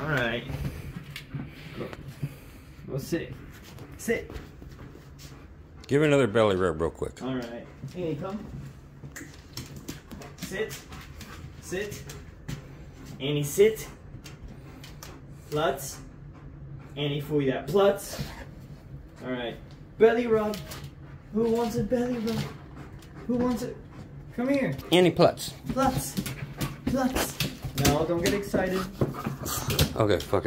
All right. Go, go sit. Sit. Give her another belly rub real quick. All right. Hey, come. Sit. Sit. Annie, sit. Plutz. Annie, for that. Plutz. All right. Belly rub. Who wants a belly rub? Who wants it? Come here. Annie Plutz. Plutz. Plutz. No, don't get excited. Okay, fuck it.